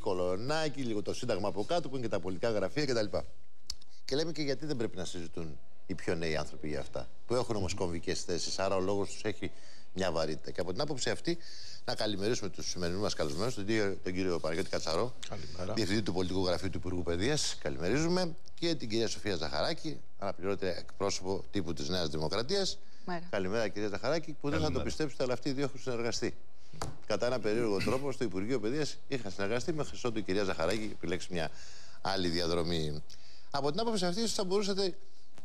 κολονάκι, λίγο το Σύνταγμα από κάτω που είναι και τα πολιτικά γραφεία κτλ. Και λέμε και γιατί δεν πρέπει να συζητούν οι πιο νέοι άνθρωποι για αυτά. Που έχουν όμως κομβικές θέσεις. Άρα ο λόγος τους έχει μια βαρύτητα. Και από την άποψη αυτή, να καλημερίσουμε τους σημερινούς μας καλεσμένους, τον, τον κύριο Παναγιώτη Κατσαρό, Καλημέρα. διευθυντή του Πολιτικού Γραφείου του Υπουργού Παιδείας. Καλημερίζουμε. Και την κυρία Σοφία Ζαχαράκη, αναπληρώτη εκπρόσωπο τύπου της Νέας Δημοκρατίας. Καλημέρα, κυρία Ζαχαράκη, που δεν θα το πιστέψετε, αλλά αυτοί οι δύο έχουν συνεργαστεί. Κατά ένα περίεργο τρόπο στο Υπουργείο Παιδείας είχα συνεργαστεί με χρυσό του η κυρία Ζαχαράκη επιλέξει μια άλλη διαδρομή. Από την άποψη αυτή, ίσως θα μπορούσατε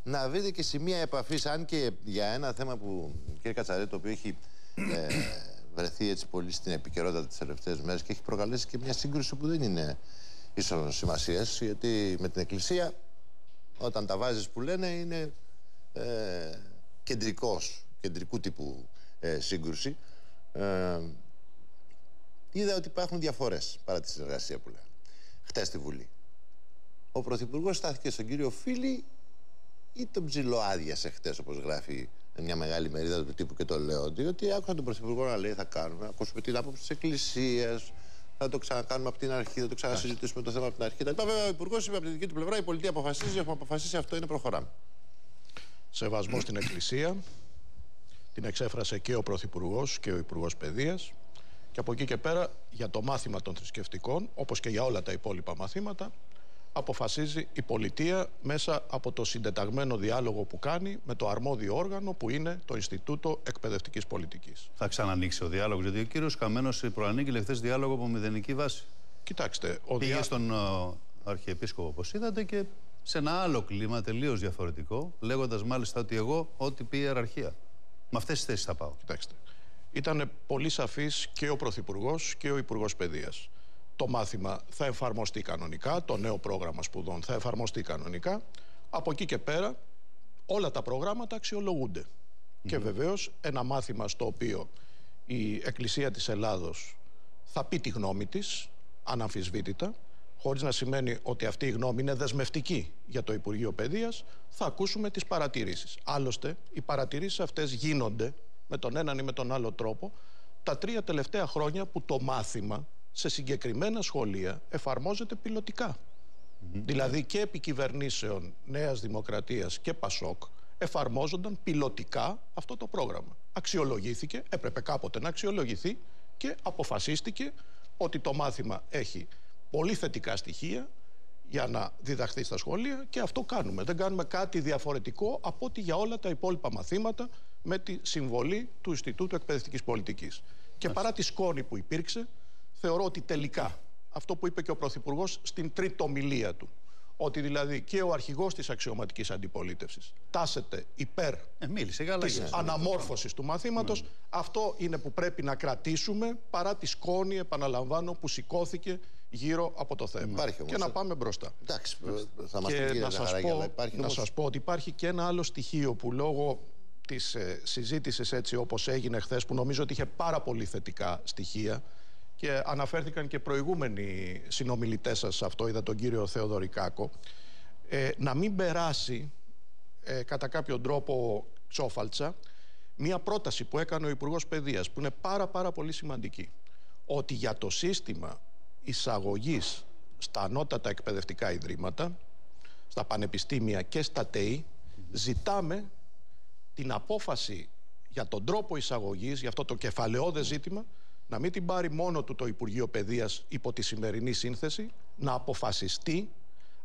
να βρείτε και σημεία επαφής, αν και για ένα θέμα που, κύριε Κατσαρέ, το οποίο έχει ε, βρεθεί έτσι πολύ στην επικαιρότητα τις τελευταίες μέρες και έχει προκαλέσει και μια σύγκρουση που δεν είναι ίσον σημασίας, γιατί με την Εκκλησία, όταν τα βάζεις που λένε, είναι ε, κεντρικός, κεντρικού τύπου ε, σύγκρουση. Ε, είδα ότι υπάρχουν διαφορές παρά τη συνεργασία που λένε. Χτες στη Βουλή. Ο Πρωθυπουργός στάθηκε στον κύριο Φίλη ή τον ψιλοάδιασε χτες, όπως γράφει μια μεγάλη μερίδα του τύπου και το λέω. Διότι άκουσα τον Πρωθυπουργό να λέει: Θα κάνουμε, ακούσουμε την άποψη της Εκκλησίας, θα το ξανακάνουμε από την αρχή, θα το ξανασυζητήσουμε το θέμα από την αρχή. Τα Βέβαια, ο Υπουργός είπε από την δική του πλευρά: Η πολιτεία αποφασίζει, έχουμε αποφασίσει αυτό, είναι προχωράμε. Σεβασμό στην Εκκλησία. Την εξέφρασε και ο Πρωθυπουργός και ο Υπουργός Παιδείας. Και από εκεί και πέρα, για το μάθημα των θρησκευτικών, όπως και για όλα τα υπόλοιπα μαθήματα, αποφασίζει η πολιτεία μέσα από το συντεταγμένο διάλογο που κάνει με το αρμόδιο όργανο που είναι το Ινστιτούτο Εκπαιδευτικής Πολιτικής. Θα ξανανοίξει ο διάλογος, γιατί ο κύριος Καμένος προανήγγειλε χθες διάλογο από μηδενική βάση. Κοιτάξτε, ο Πήγε διά... στον uh, Αρχιεπίσκοπο, όπως είδατε, και σε ένα άλλο κλίμα τελείως διαφορετικό, λέγοντας μάλιστα ότι εγώ ό,τι πει η ιεραρχία. Με αυτές τις θέσεις θα πάω. Κοιτάξτε. Ήταν πολύ σαφής και ο Πρωθυπουργός και ο Υπουργός Παιδείας. Το μάθημα θα εφαρμοστεί κανονικά, το νέο πρόγραμμα σπουδών θα εφαρμοστεί κανονικά. Από εκεί και πέρα όλα τα προγράμματα αξιολογούνται. Και βεβαίως ένα μάθημα στο οποίο η Εκκλησία της Ελλάδος θα πει τη γνώμη της, αναμφισβήτητα, χωρίς να σημαίνει ότι αυτή η γνώμη είναι δεσμευτική για το Υπουργείο Παιδείας, θα ακούσουμε τις παρατηρήσεις. Άλλωστε, οι παρατηρήσεις αυτές γίνονται με τον έναν ή με τον άλλο τρόπο τα τρία τελευταία χρόνια που το μάθημα σε συγκεκριμένα σχολεία εφαρμόζεται πιλωτικά. Δηλαδή και επί κυβερνήσεων Νέας Δημοκρατίας και Πασόκ εφαρμόζονταν πιλωτικά αυτό το πρόγραμμα. Αξιολογήθηκε, έπρεπε κάποτε να αξιολογηθεί και αποφασίστηκε ότι το μάθημα έχει πολύ θετικά στοιχεία για να διδαχθεί στα σχολεία και αυτό κάνουμε. Δεν κάνουμε κάτι διαφορετικό από ότι για όλα τα υπόλοιπα μαθήματα με τη συμβολή του Ινστιτούτου Εκπαιδευτικής Πολιτικής. Και παρά τη σκόνη που υπήρξε, θεωρώ ότι τελικά αυτό που είπε και ο Πρωθυπουργός στην τρίτη ομιλία του, ότι δηλαδή και ο αρχηγός της αξιωματικής αντιπολίτευσης τάσεται υπέρ Ε, μίλησε καλά. της για- αναμόρφωσης του μαθήματος, αυτό είναι που πρέπει να κρατήσουμε παρά τη σκόνη, επαναλαμβάνω, που σηκώθηκε γύρω από το θέμα. Υπάρχει όμως, και να ε. πάμε μπροστά. Εντάξει, θα μας πει Και κυρία να σας, Ζαχαράκη, αλλά πω, υπάρχει να όμως... σας πω ότι υπάρχει και ένα άλλο στοιχείο που λόγω της ε, συζήτησης έτσι όπως έγινε χθες που νομίζω ότι είχε πάρα πολύ θετικά στοιχεία και αναφέρθηκαν και προηγούμενοι συνομιλητές σας σε αυτό, είδα τον κύριο Θεοδωρικάκο, ε, να μην περάσει ε, κατά κάποιον τρόπο ξόφαλτσα μία πρόταση που έκανε ο Υπουργός Παιδείας που είναι πάρα πάρα πολύ σημαντική ότι για το σύστημα εισαγωγής στα ανώτατα εκπαιδευτικά ιδρύματα στα πανεπιστήμια και στα ΤΕΗ ζητάμε την απόφαση για τον τρόπο εισαγωγής, για αυτό το κεφαλαιόδες ζήτημα, να μην την πάρει μόνο του το Υπουργείο Παιδείας υπό τη σημερινή σύνθεση, να αποφασιστεί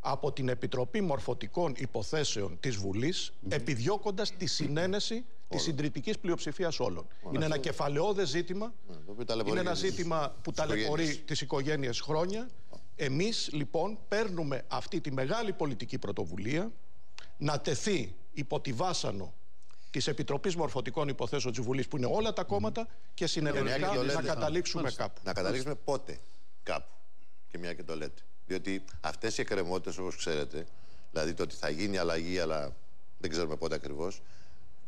από την Επιτροπή Μορφωτικών Υποθέσεων της Βουλής, επιδιώκοντας τη συνένεση της συντριπτικής πλειοψηφίας όλων. Είναι ένα κεφαλαιόδες ζήτημα, το οποίο ταλαιπωρεί είναι ένα και τις- ζήτημα που τις ταλαιπωρεί οικογένειες. τις οικογένειες χρόνια. Εμείς λοιπόν παίρνουμε αυτή τη μεγάλη πολιτική πρωτοβουλία να τεθεί υπό τη βάσανο της Επιτροπής Μορφωτικών Υποθέσεων της Βουλής που είναι όλα τα κόμματα και συνενετικά μια και το να λέτε. καταλήξουμε κάπου. Να καταλήξουμε πότε κάπου. Και μια και το λέτε. Διότι αυτές οι εκκρεμότητες, όπως ξέρετε, δηλαδή το ότι θα γίνει αλλαγή, αλλά δεν ξέρουμε πότε ακριβώς,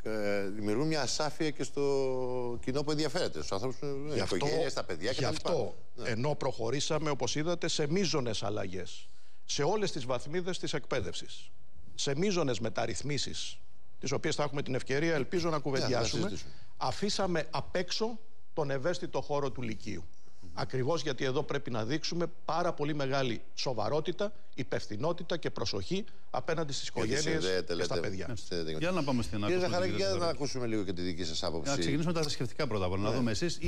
ε, δημιουργούν μια ασάφεια και στο κοινό που ενδιαφέρεται. Στους ανθρώπους, Γι' στι αυτό, οικογένειες, στα παιδιά γι' κτλ. αυτό ενώ προχωρήσαμε, όπως είδατε, σε μείζονες αλλαγές, σε όλες τις βαθμίδες της εκπαίδευσης, σε μείζονες μεταρρυθμίσεις, τις οποίες θα έχουμε την ευκαιρία, ελπίζω να κουβεντιάσουμε, συζητήσουμε. αφήσαμε απ' έξω τον ευαίσθητο χώρο του Λυκείου. Ακριβώς γιατί εδώ πρέπει να δείξουμε πάρα πολύ μεγάλη σοβαρότητα, υπευθυνότητα και προσοχή απέναντι στις οικογένειες και στα παιδιά. Για να πάμε στην Κύριε Ζαχαράκη, για να ακούσουμε λίγο και τη δική σας άποψη. Να ξεκινήσουμε τα θρησκευτικά πρώτα απ' όλα. Να δούμε εσείς